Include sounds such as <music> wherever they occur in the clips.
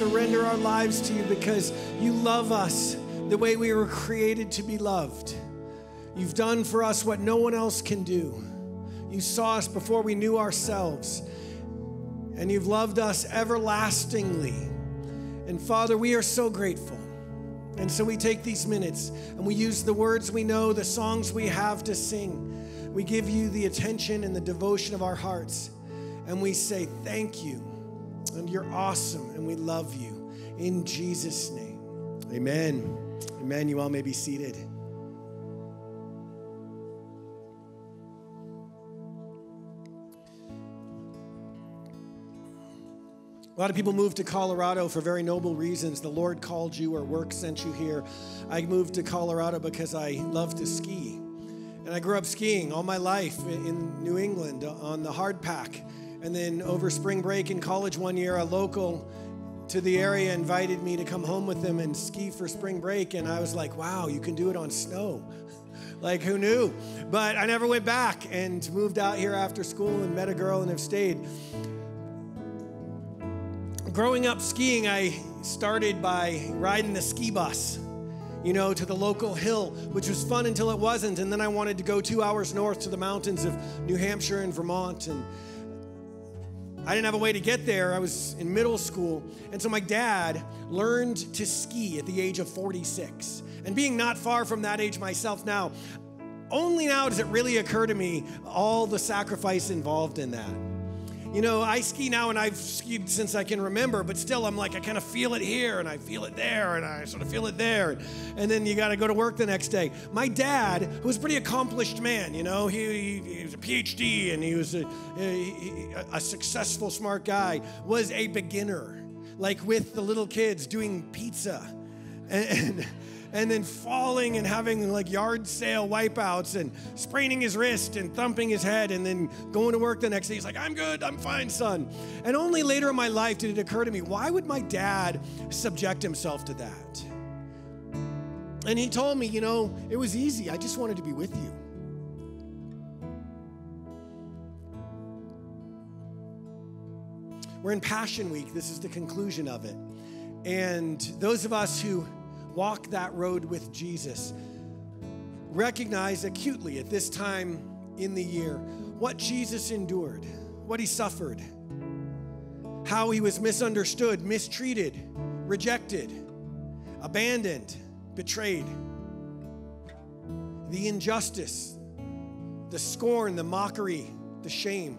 surrender our lives to you because you love us the way we were created to be loved. You've done for us what no one else can do. You saw us before we knew ourselves, and you've loved us everlastingly. And Father, we are so grateful. And so we take these minutes and we use the words we know, the songs we have to sing. We give you the attention and the devotion of our hearts. And we say, Thank you. And you're awesome. And we love you. In Jesus' name. Amen. Amen. You all may be seated. A lot of people move to Colorado for very noble reasons. The Lord called you or work sent you here. I moved to Colorado because I love to ski. And I grew up skiing all my life in New England on the hard pack. And then over spring break in college one year, a local to the area invited me to come home with them and ski for spring break. And I was like, wow, you can do it on snow. <laughs> like, who knew? But I never went back and moved out here after school and met a girl and have stayed growing up skiing, I started by riding the ski bus, you know, to the local hill, which was fun until it wasn't. And then I wanted to go two hours north to the mountains of New Hampshire and Vermont. And I didn't have a way to get there. I was in middle school. And so my dad learned to ski at the age of 46. And being not far from that age myself now, only now does it really occur to me all the sacrifice involved in that. You know, I ski now and I've skied since I can remember, but still I'm like, I kind of feel it here and I feel it there and I sort of feel it there. And then you got to go to work the next day. My dad, who was a pretty accomplished man, you know, he, he, he was a PhD and he was a, a, a successful, smart guy, was a beginner, like with the little kids doing pizza. <laughs> and, and and then falling and having like yard sale wipeouts and spraining his wrist and thumping his head and then going to work the next day. He's like, I'm good, I'm fine, son. And only later in my life did it occur to me, why would my dad subject himself to that? And he told me, you know, it was easy. I just wanted to be with you. We're in Passion Week. This is the conclusion of it. And those of us who walk that road with Jesus. Recognize acutely at this time in the year what Jesus endured, what he suffered, how he was misunderstood, mistreated, rejected, abandoned, betrayed, the injustice, the scorn, the mockery, the shame,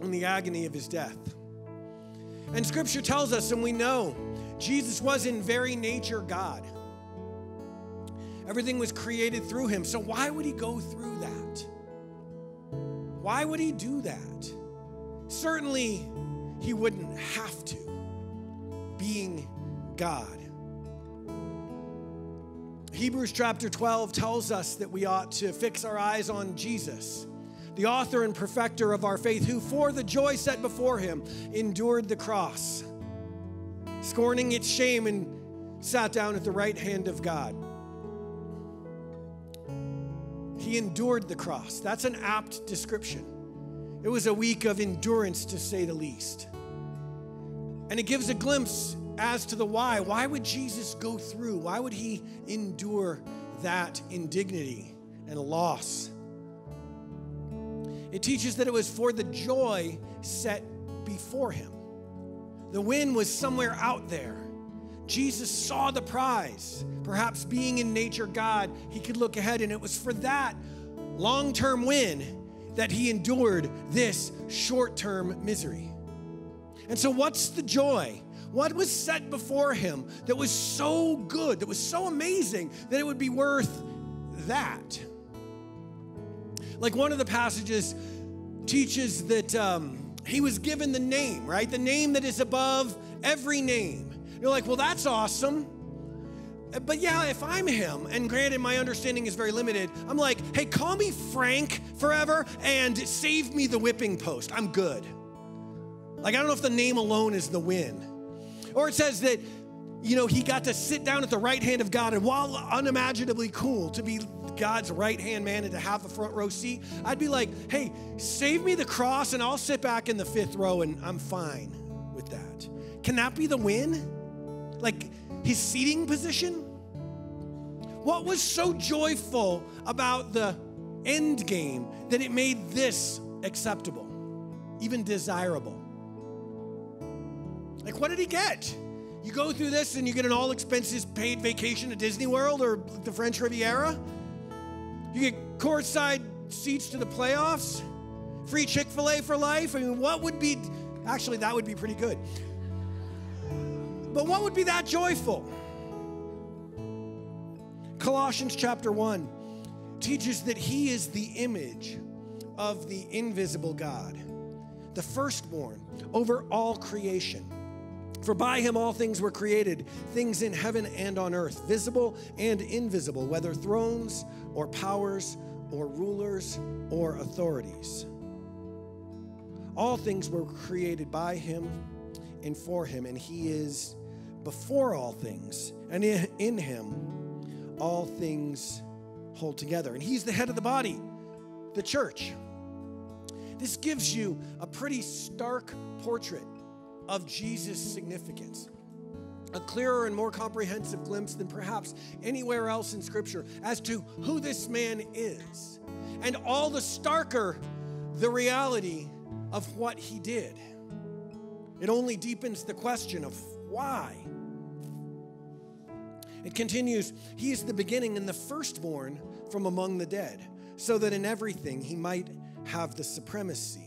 and the agony of his death. And scripture tells us, and we know, Jesus was in very nature God. Everything was created through him. So why would he go through that? Why would he do that? Certainly, he wouldn't have to, being God. Hebrews chapter 12 tells us that we ought to fix our eyes on Jesus, the author and perfecter of our faith, who for the joy set before him endured the cross scorning its shame, and sat down at the right hand of God. He endured the cross. That's an apt description. It was a week of endurance, to say the least. And it gives a glimpse as to the why. Why would Jesus go through? Why would he endure that indignity and loss? It teaches that it was for the joy set before him. The win was somewhere out there. Jesus saw the prize. Perhaps being in nature God, he could look ahead, and it was for that long term win that he endured this short term misery. And so, what's the joy? What was set before him that was so good, that was so amazing, that it would be worth that? Like one of the passages teaches that. Um, he was given the name, right? The name that is above every name. You're like, well, that's awesome. Uh, but yeah, if I'm him, and granted my understanding is very limited, I'm like, hey, call me Frank forever and save me the whipping post. I'm good. Like, I don't know if the name alone is the win. Or it says that, you know, he got to sit down at the right hand of God, and while unimaginably cool to be God's right hand man and to have a front row seat, I'd be like, hey, save me the cross and I'll sit back in the fifth row and I'm fine with that? Can that be the win? Like his seating position? What was so joyful about the end game that it made this acceptable, even desirable? Like, what did he get? You go through this and you get an all expenses paid vacation to Disney World or the French Riviera. You get courtside seats to the playoffs, free Chick fil A for life. I mean, what would be, actually, that would be pretty good. But what would be that joyful? Colossians chapter 1 teaches that he is the image of the invisible God, the firstborn over all creation. For by him all things were created, things in heaven and on earth, visible and invisible, whether thrones or powers or rulers or authorities. All things were created by him and for him, and he is before all things, and in him all things hold together. And he's the head of the body, the church. This gives you a pretty stark portrait of Jesus' significance. A clearer and more comprehensive glimpse than perhaps anywhere else in Scripture as to who this man is, and all the starker the reality of what he did. It only deepens the question of why. It continues, He is the beginning and the firstborn from among the dead, so that in everything he might have the supremacy.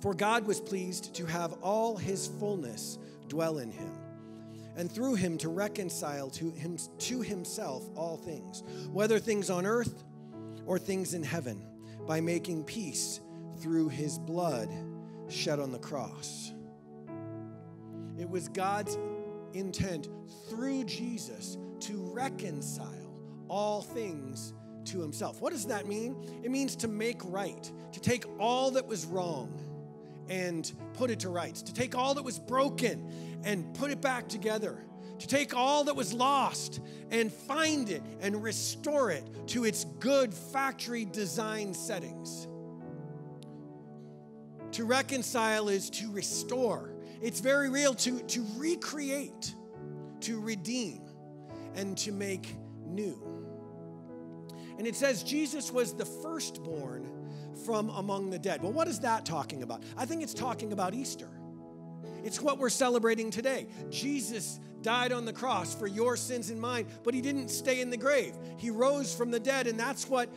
For God was pleased to have all his fullness dwell in him, and through him to reconcile to, him, to himself all things, whether things on earth or things in heaven, by making peace through his blood shed on the cross. It was God's intent through Jesus to reconcile all things to himself. What does that mean? It means to make right, to take all that was wrong and put it to rights, to take all that was broken and put it back together, to take all that was lost and find it and restore it to its good factory design settings. To reconcile is to restore. It's very real to, to recreate, to redeem, and to make new. And it says Jesus was the firstborn from among the dead. Well, what is that talking about? I think it's talking about Easter. It's what we're celebrating today. Jesus died on the cross for your sins and mine, but he didn't stay in the grave. He rose from the dead, and that's what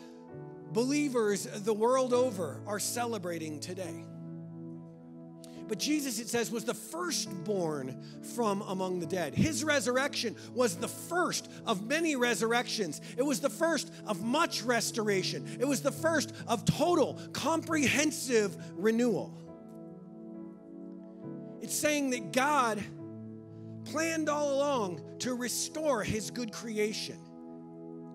believers the world over are celebrating today. But Jesus, it says, was the firstborn from among the dead. His resurrection was the first of many resurrections. It was the first of much restoration. It was the first of total, comprehensive renewal. It's saying that God planned all along to restore his good creation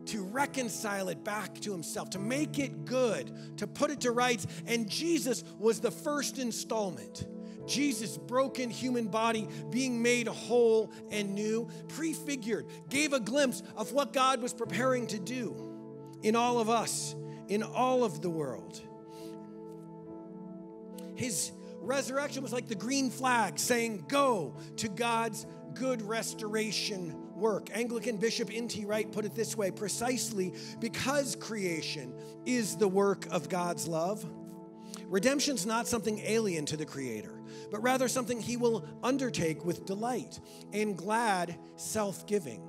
to reconcile it back to himself, to make it good, to put it to rights. And Jesus was the first installment. Jesus' broken human body being made whole and new, prefigured, gave a glimpse of what God was preparing to do in all of us, in all of the world. His resurrection was like the green flag saying, Go to God's good restoration work. Anglican Bishop N.T. Wright put it this way precisely because creation is the work of God's love. Redemption's not something alien to the Creator but rather something he will undertake with delight and glad self giving.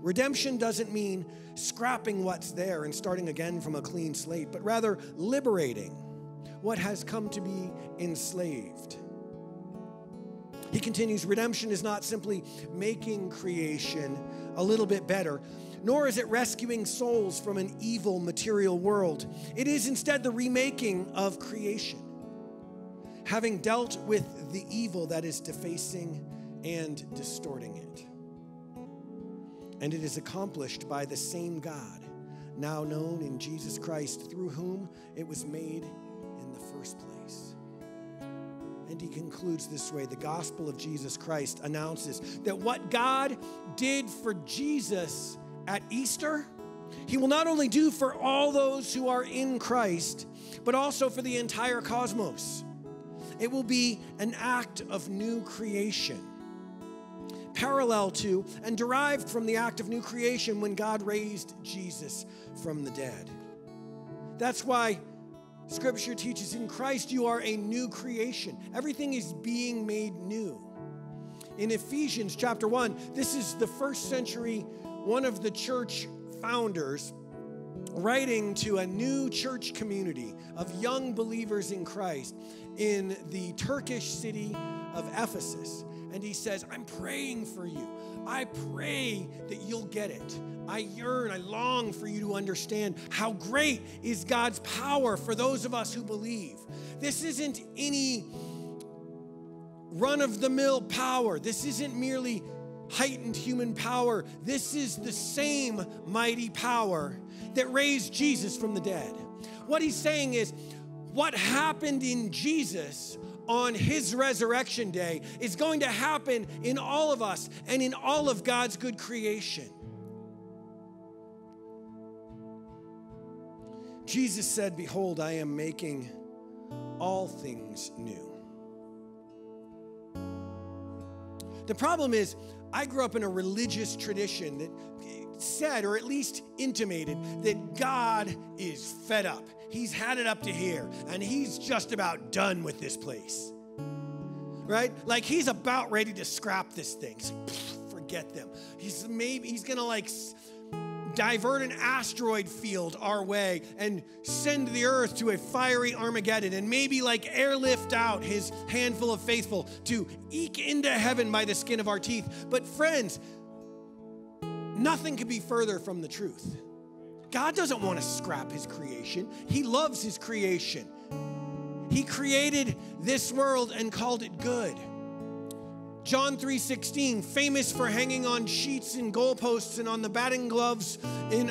Redemption doesn't mean scrapping what's there and starting again from a clean slate, but rather liberating what has come to be enslaved. He continues redemption is not simply making creation a little bit better, nor is it rescuing souls from an evil material world. It is instead the remaking of creation having dealt with the evil that is defacing and distorting it. And it is accomplished by the same God, now known in Jesus Christ, through whom it was made in the first place. And he concludes this way the gospel of Jesus Christ announces that what God did for Jesus at Easter, he will not only do for all those who are in Christ, but also for the entire cosmos. It will be an act of new creation, parallel to and derived from the act of new creation when God raised Jesus from the dead. That's why Scripture teaches in Christ you are a new creation. Everything is being made new. In Ephesians chapter 1, this is the first century, one of the church founders writing to a new church community of young believers in Christ in the Turkish city of Ephesus. And he says, I'm praying for you. I pray that you'll get it. I yearn, I long for you to understand how great is God's power for those of us who believe. This isn't any run of the mill power. This isn't merely heightened human power. This is the same mighty power that raised Jesus from the dead. What he's saying is, what happened in Jesus on his resurrection day is going to happen in all of us and in all of God's good creation. Jesus said, Behold, I am making all things new. The problem is, I grew up in a religious tradition that said, or at least intimated, that God is fed up. He's had it up to here, and he's just about done with this place. Right? Like he's about ready to scrap this thing. forget them. He's maybe he's gonna like divert an asteroid field our way and send the earth to a fiery Armageddon and maybe like airlift out his handful of faithful to eke into heaven by the skin of our teeth. But friends, Nothing could be further from the truth. God doesn't want to scrap his creation, he loves his creation. He created this world and called it good. John 3:16, famous for hanging on sheets and goalposts and on the batting gloves in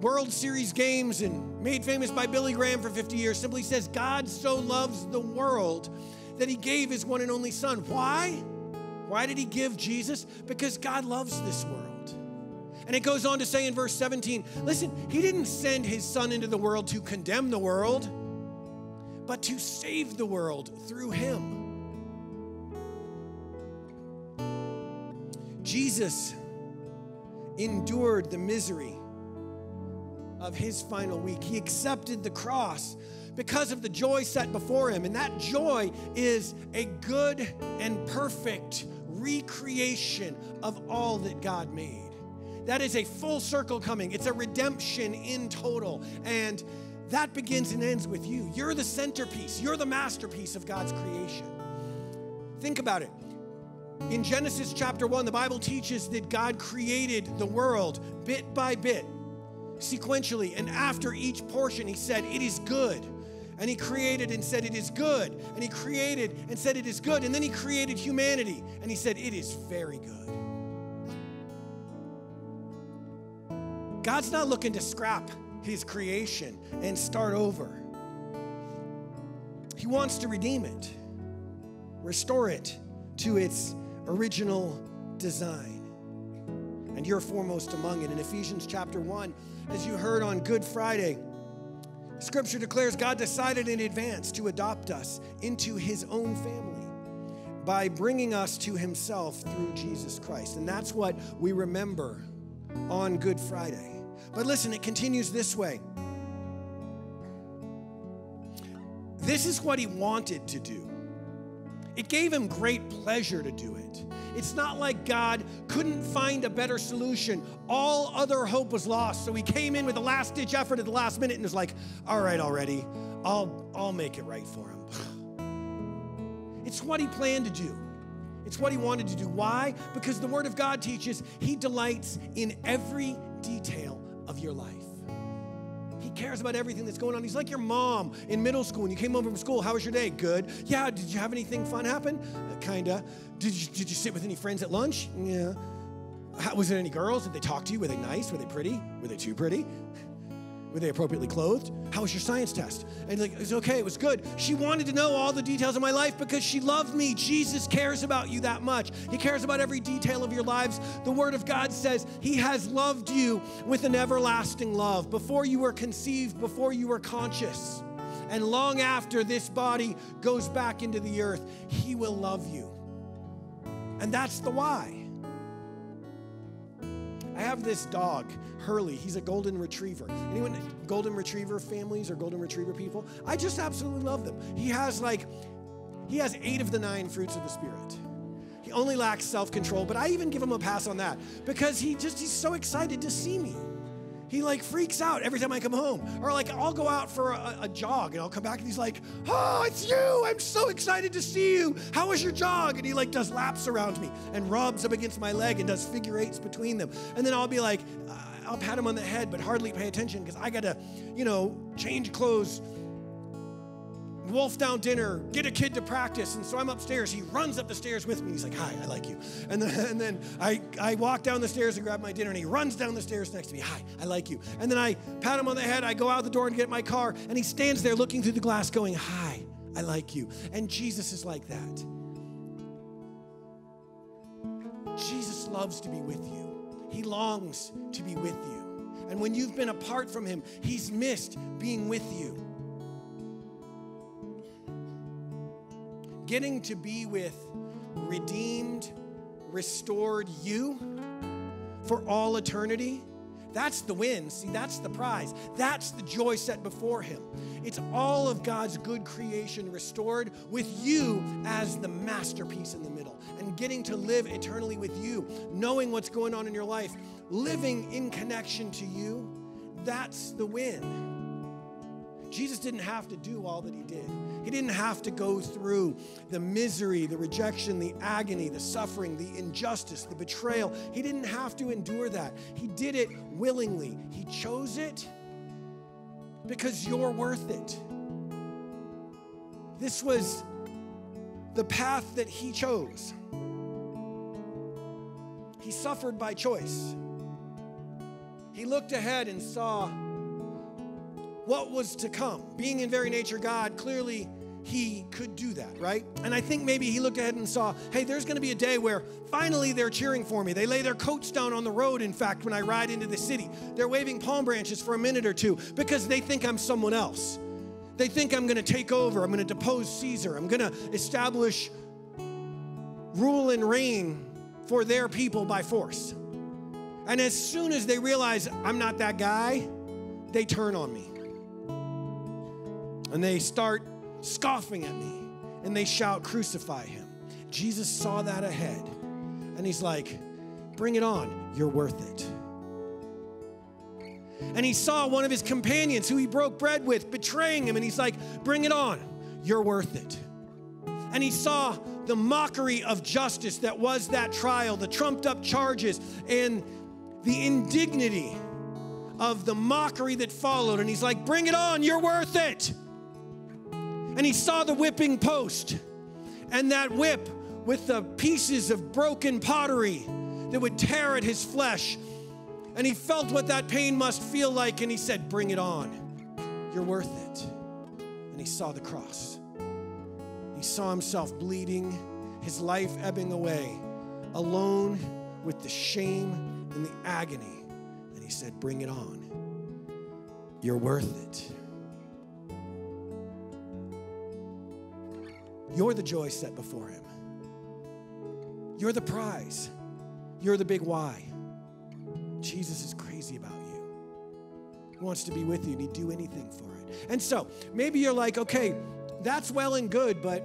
World Series games and made famous by Billy Graham for 50 years, simply says, God so loves the world that he gave his one and only son. Why? Why did he give Jesus? Because God loves this world. And it goes on to say in verse 17 listen, he didn't send his son into the world to condemn the world, but to save the world through him. Jesus endured the misery of his final week. He accepted the cross because of the joy set before him. And that joy is a good and perfect recreation of all that God made. That is a full circle coming, it's a redemption in total. And that begins and ends with you. You're the centerpiece, you're the masterpiece of God's creation. Think about it. In Genesis chapter 1, the Bible teaches that God created the world bit by bit, sequentially, and after each portion, He said, It is good and he created and said, It is good. And he created and said, It is good. And then he created humanity and he said, It is very good. God's not looking to scrap his creation and start over. He wants to redeem it, restore it to its original design. And you're foremost among it. In Ephesians chapter 1, as you heard on Good Friday, Scripture declares God decided in advance to adopt us into his own family by bringing us to himself through Jesus Christ. And that's what we remember on Good Friday. But listen, it continues this way. This is what he wanted to do. It gave him great pleasure to do it. It's not like God couldn't find a better solution. All other hope was lost. So he came in with a last ditch effort at the last minute and was like, all right, already, I'll, I'll make it right for him. <sighs> it's what he planned to do. It's what he wanted to do. Why? Because the Word of God teaches he delights in every detail of your life. Cares about everything that's going on. He's like your mom in middle school. When you came home from school, how was your day? Good. Yeah, did you have anything fun happen? Kinda. Did you, did you sit with any friends at lunch? Yeah. How, was there any girls? Did they talk to you? Were they nice? Were they pretty? Were they too pretty? Were they appropriately clothed? How was your science test? And like, it's okay, it was good. She wanted to know all the details of my life because she loved me. Jesus cares about you that much. He cares about every detail of your lives. The Word of God says He has loved you with an everlasting love before you were conceived, before you were conscious. And long after this body goes back into the earth, He will love you. And that's the why. I have this dog, Hurley. He's a golden retriever. Anyone golden retriever families or golden retriever people? I just absolutely love them. He has like he has 8 of the 9 fruits of the spirit. He only lacks self-control, but I even give him a pass on that because he just he's so excited to see me. He like freaks out every time I come home. Or like I'll go out for a, a, jog and I'll come back and he's like, Oh, it's you. I'm so excited to see you. How was your jog? And he like does laps around me and rubs up against my leg and does figure eights between them. And then I'll be like, uh, I'll pat him on the head, but hardly pay attention because I gotta, you know, change clothes wolf down dinner, get a kid to practice. And so I'm upstairs. He runs up the stairs with me. He's like, Hi, I like you. And then, and then I, I walk down the stairs and grab my dinner, and he runs down the stairs next to me. Hi, I like you. And then I pat him on the head. I go out the door and get my car, and he stands there looking through the glass, going, Hi, I like you. And Jesus is like that. Jesus loves to be with you, He longs to be with you. And when you've been apart from Him, He's missed being with you. Getting to be with redeemed, restored you for all eternity. That's the win. See, that's the prize. That's the joy set before him. It's all of God's good creation restored with you as the masterpiece in the middle and getting to live eternally with you, knowing what's going on in your life, living in connection to you. That's the win. Jesus didn't have to do all that he did. He didn't have to go through the misery, the rejection, the agony, the suffering, the injustice, the betrayal. He didn't have to endure that. He did it willingly. He chose it because you're worth it. This was the path that he chose. He suffered by choice. He looked ahead and saw what was to come. Being in very nature God, clearly he could do that, right? And I think maybe he looked ahead and saw, hey, there's going to be a day where finally they're cheering for me. They lay their coats down on the road, in fact, when I ride into the city. They're waving palm branches for a minute or two because they think I'm someone else. They think I'm going to take over, I'm going to depose Caesar, I'm going to establish rule and reign for their people by force. And as soon as they realize I'm not that guy, they turn on me and they start scoffing at me and they shout, Crucify him. Jesus saw that ahead and he's like, Bring it on, you're worth it. And he saw one of his companions who he broke bread with betraying him, and he's like, Bring it on, you're worth it. And he saw the mockery of justice that was that trial, the trumped up charges, and the indignity of the mockery that followed. And he's like, Bring it on, you're worth it and he saw the whipping post and that whip with the pieces of broken pottery that would tear at his flesh. And he felt what that pain must feel like, and he said, Bring it on. You're worth it. And he saw the cross. He saw himself bleeding, his life ebbing away, alone with the shame and the agony. And he said, Bring it on. You're worth it. You're the joy set before him. You're the prize. You're the big why. Jesus is crazy about you. He wants to be with you and he'd do anything for it. And so maybe you're like, okay, that's well and good, but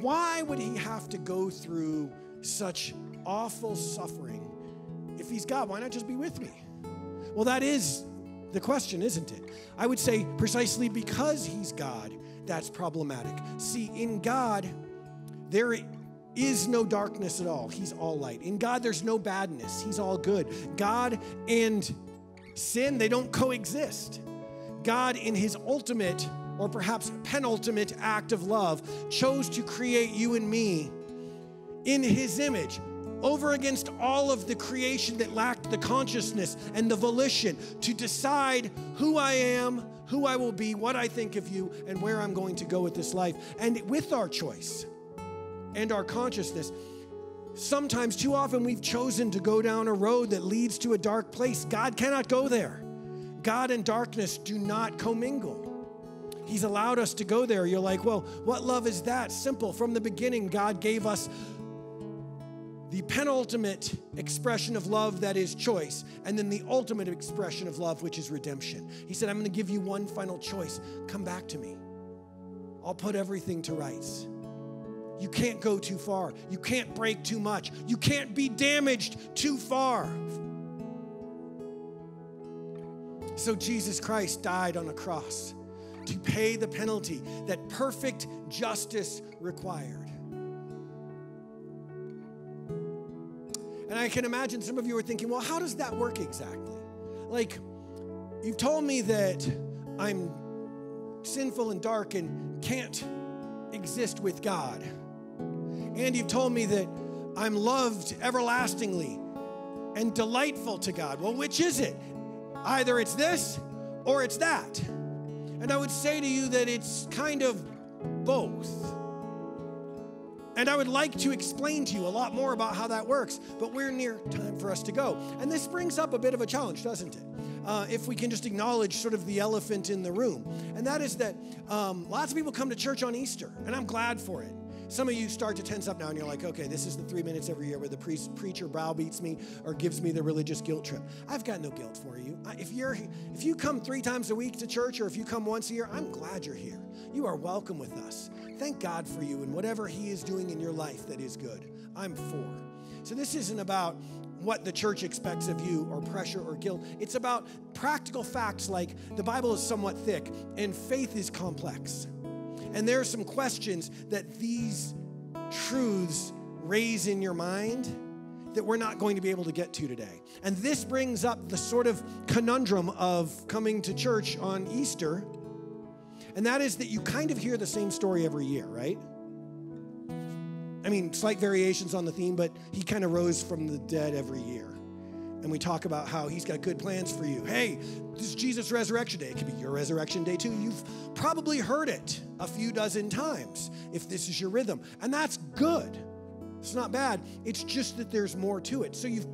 why would he have to go through such awful suffering? If he's God, why not just be with me? Well, that is the question, isn't it? I would say precisely because he's God, that's problematic. See, in God, there is no darkness at all. He's all light. In God, there's no badness. He's all good. God and sin, they don't coexist. God, in his ultimate or perhaps penultimate act of love, chose to create you and me in his image over against all of the creation that lacked the consciousness and the volition to decide who I am who I will be, what I think of you, and where I'm going to go with this life. And with our choice and our consciousness, sometimes too often we've chosen to go down a road that leads to a dark place. God cannot go there. God and darkness do not commingle. He's allowed us to go there. You're like, well, what love is that? Simple. From the beginning, God gave us the penultimate expression of love that is choice, and then the ultimate expression of love, which is redemption. He said, I'm going to give you one final choice. Come back to me. I'll put everything to rights. You can't go too far. You can't break too much. You can't be damaged too far. So Jesus Christ died on a cross to pay the penalty that perfect justice required. And I can imagine some of you are thinking, well, how does that work exactly? Like, you've told me that I'm sinful and dark and can't exist with God. And you've told me that I'm loved everlastingly and delightful to God. Well, which is it? Either it's this or it's that. And I would say to you that it's kind of both. And I would like to explain to you a lot more about how that works, but we're near time for us to go. And this brings up a bit of a challenge, doesn't it? Uh, if we can just acknowledge sort of the elephant in the room. And that is that um, lots of people come to church on Easter, and I'm glad for it. Some of you start to tense up now and you're like, okay, this is the three minutes every year where the priest, preacher browbeats me or gives me the religious guilt trip. I've got no guilt for you. If, you're, if you come three times a week to church or if you come once a year, I'm glad you're here. You are welcome with us. Thank God for you and whatever He is doing in your life that is good. I'm for. So this isn't about what the church expects of you or pressure or guilt. It's about practical facts like the Bible is somewhat thick and faith is complex. And there are some questions that these truths raise in your mind that we're not going to be able to get to today. And this brings up the sort of conundrum of coming to church on Easter. And that is that you kind of hear the same story every year, right? I mean, slight variations on the theme, but he kind of rose from the dead every year and we talk about how he's got good plans for you. Hey, this is Jesus' resurrection day. It could be your resurrection day too. You've probably heard it a few dozen times if this is your rhythm, and that's good. It's not bad. It's just that there's more to it. So you've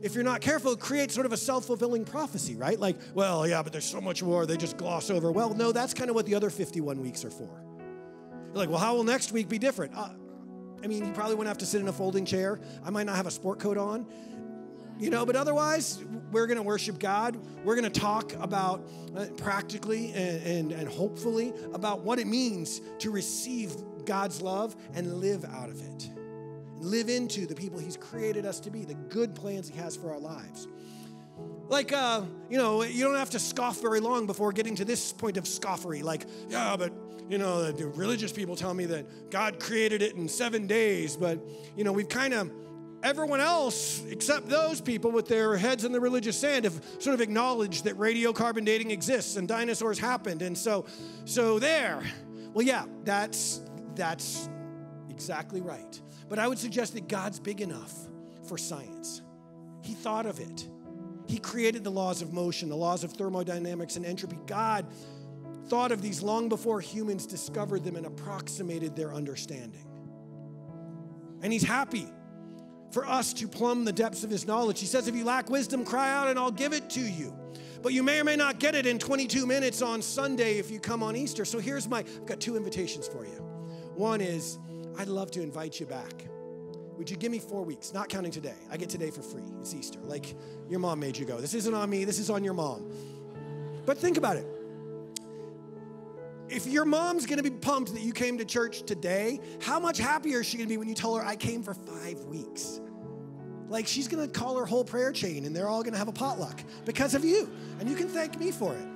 if you're not careful, it creates sort of a self fulfilling prophecy, right? Like, well, yeah, but there's so much more, they just gloss over. Well, no, that's kind of what the other 51 weeks are for. You're like, well, how will next week be different? Uh, I mean, you probably wouldn't have to sit in a folding chair. I might not have a sport coat on you know, but otherwise, we're going to worship God. We're going to talk about uh, practically and, and, and hopefully about what it means to receive God's love and live out of it. Live into the people He's created us to be, the good plans He has for our lives. Like, uh, you know, you don't have to scoff very long before getting to this point of scoffery. Like, yeah, but, you know, the religious people tell me that God created it in seven days, but, you know, we've kind of everyone else, except those people with their heads in the religious sand, have sort of acknowledged that radiocarbon dating exists and dinosaurs happened. And so, so there. Well, yeah, that's that's exactly right. But I would suggest that God's big enough for science. He thought of it. He created the laws of motion, the laws of thermodynamics and entropy. God thought of these long before humans discovered them and approximated their understanding. And He's happy for us to plumb the depths of his knowledge. He says, If you lack wisdom, cry out and I'll give it to you. But you may or may not get it in 22 minutes on Sunday if you come on Easter. So here's my, I've got two invitations for you. One is, I'd love to invite you back. Would you give me four weeks, not counting today? I get today for free. It's Easter. Like your mom made you go. This isn't on me, this is on your mom. But think about it. If your mom's gonna be pumped that you came to church today, how much happier is she gonna be when you tell her, I came for five weeks? Like she's gonna call her whole prayer chain and they're all gonna have a potluck because of you. And you can thank me for it.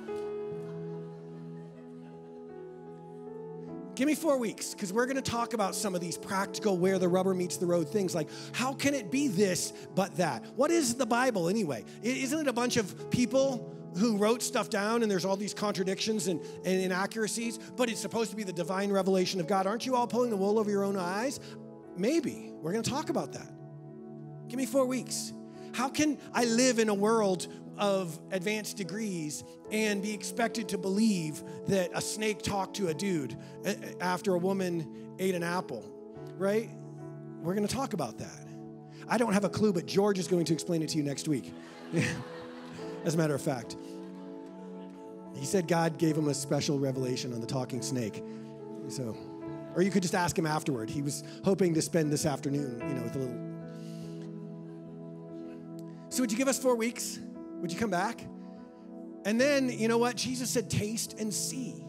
Give me four weeks because we're going to talk about some of these practical, where the rubber meets the road things like how can it be this but that? What is the Bible anyway? Isn't it a bunch of people who wrote stuff down and there's all these contradictions and, and inaccuracies, but it's supposed to be the divine revelation of God. Aren't you all pulling the wool over your own eyes? Maybe. We're going to talk about that. Give me four weeks. How can I live in a world of advanced degrees and be expected to believe that a snake talked to a dude uh, uh, after a woman ate an apple, right? We're going to talk about that. I don't have a clue, but George is going to explain it to you next week. <laughs> as a matter of fact. He said God gave him a special revelation on the talking snake. So, or you could just ask him afterward. He was hoping to spend this afternoon, you know, with a little. So, would you give us four weeks? Would you come back? And then, you know what? Jesus said, taste and see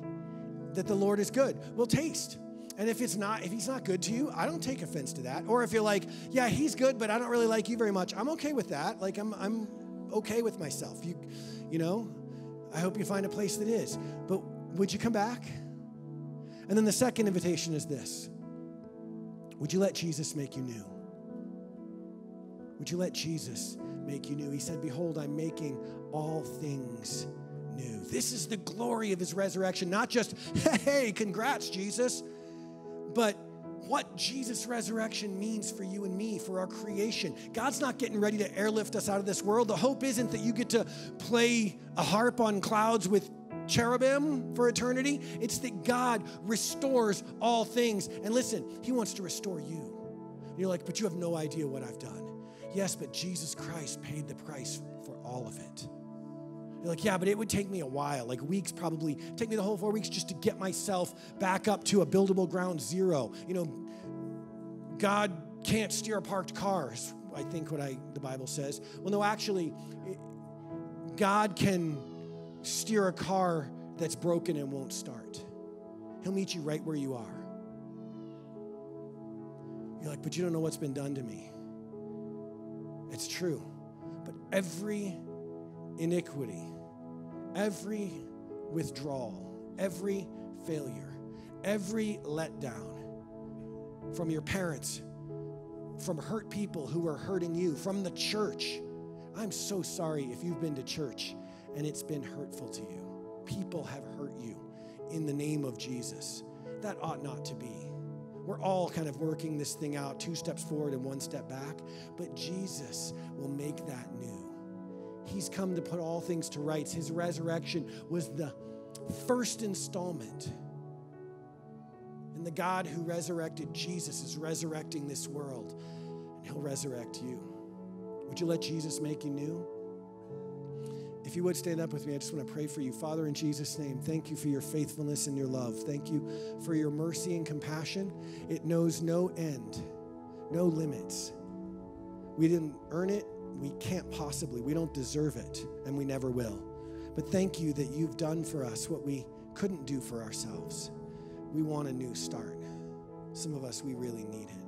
that the Lord is good. Well, taste. And if it's not, if he's not good to you, I don't take offense to that. Or if you're like, yeah, he's good, but I don't really like you very much, I'm okay with that. Like I'm I'm okay with myself. You you know, I hope you find a place that is. But would you come back? And then the second invitation is this. Would you let Jesus make you new? Would you let Jesus make you new? He said, Behold, I'm making all things new. This is the glory of his resurrection, not just, <laughs> hey, congrats, Jesus but what Jesus' resurrection means for you and me, for our creation. God's not getting ready to airlift us out of this world. The hope isn't that you get to play a harp on clouds with cherubim for eternity. It's that God restores all things. And listen, He wants to restore you. And you're like, but you have no idea what I've done. Yes, but Jesus Christ paid the price for all of it. You're like, yeah, but it would take me a while, like weeks probably, take me the whole four weeks just to get myself back up to a buildable ground zero. You know, God can't steer parked cars, I think what I the Bible says. Well, no, actually, God can steer a car that's broken and won't start. He'll meet you right where you are. You're like, but you don't know what's been done to me. It's true. But every iniquity, every withdrawal, every failure, every letdown from your parents, from hurt people who are hurting you, from the church. I'm so sorry if you've been to church and it's been hurtful to you. People have hurt you in the name of Jesus. That ought not to be. We're all kind of working this thing out, two steps forward and one step back, but Jesus will make that new. He's come to put all things to rights. His resurrection was the first installment. And the God who resurrected Jesus is resurrecting this world, and he'll resurrect you. Would you let Jesus make you new? If you would stand up with me, I just want to pray for you. Father, in Jesus' name, thank you for your faithfulness and your love. Thank you for your mercy and compassion. It knows no end, no limits. We didn't earn it, we can't possibly, we don't deserve it, and we never will. But thank you that you've done for us what we couldn't do for ourselves. We want a new start. Some of us, we really need it.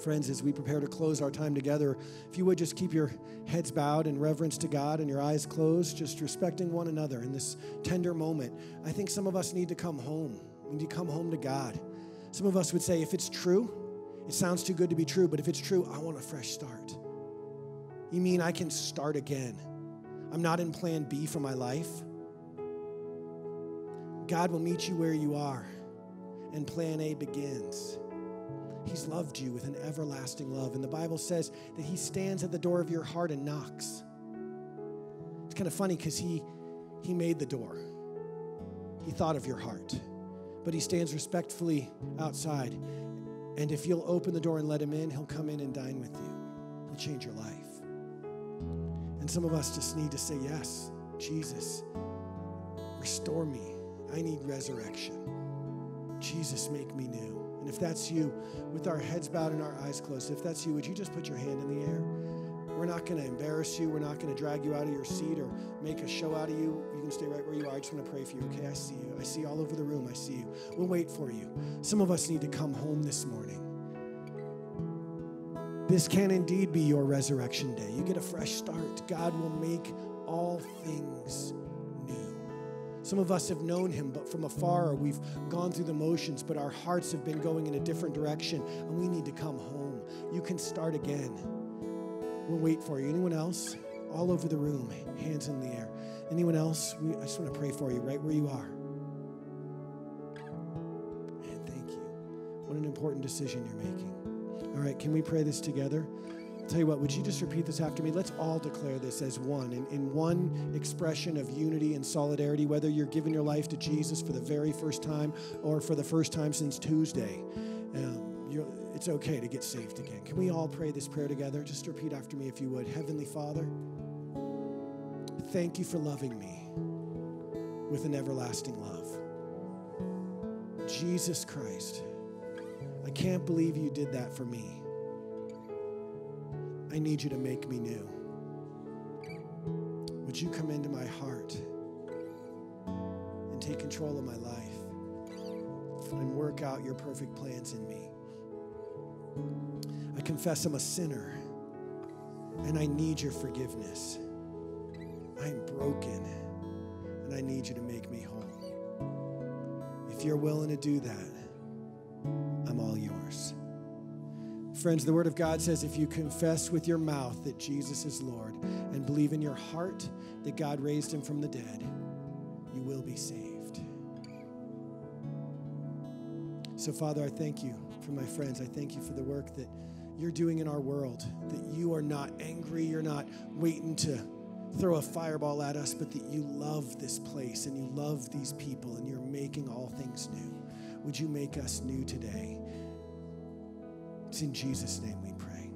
Friends, as we prepare to close our time together, if you would just keep your heads bowed in reverence to God and your eyes closed, just respecting one another in this tender moment, I think some of us need to come home. We need to come home to God. Some of us would say, if it's true, it sounds too good to be true, but if it's true, I want a fresh start. You mean I can start again? I'm not in plan B for my life. God will meet you where you are, and plan A begins. He's loved you with an everlasting love. And the Bible says that He stands at the door of your heart and knocks. It's kind of funny because he, he made the door, He thought of your heart, but He stands respectfully outside. And if you'll open the door and let Him in, He'll come in and dine with you, He'll change your life. And some of us just need to say, Yes, Jesus, restore me. I need resurrection. Jesus, make me new. And if that's you, with our heads bowed and our eyes closed, if that's you, would you just put your hand in the air? We're not going to embarrass you. We're not going to drag you out of your seat or make a show out of you. You can stay right where you are. I just want to pray for you, okay? I see you. I see all over the room. I see you. We'll wait for you. Some of us need to come home this morning. This can indeed be your resurrection day. You get a fresh start. God will make all things new. Some of us have known him, but from afar, we've gone through the motions, but our hearts have been going in a different direction, and we need to come home. You can start again. We'll wait for you. Anyone else? All over the room, hands in the air. Anyone else? We, I just want to pray for you right where you are. Man, thank you. What an important decision you're making. All right, can we pray this together? I'll tell you what, would you just repeat this after me? Let's all declare this as one, in, in one expression of unity and solidarity, whether you're giving your life to Jesus for the very first time or for the first time since Tuesday. Um, it's okay to get saved again. Can we all pray this prayer together? Just repeat after me if you would. Heavenly Father, thank you for loving me. with an everlasting love. Jesus Christ, I can't believe you did that for me. I need you to make me new. Would you come into my heart and take control of my life and work out your perfect plans in me? I confess I'm a sinner and I need your forgiveness. I'm broken and I need you to make me whole. If you're willing to do that, I'm all yours. Friends, the Word of God says if you confess with your mouth that Jesus is Lord and believe in your heart that God raised him from the dead, you will be saved. So, Father, I thank you for my friends. I thank you for the work that you're doing in our world, that you are not angry, you're not waiting to throw a fireball at us, but that you love this place and you love these people and you're making all things new. Would you make us new today? It's in Jesus' name we pray.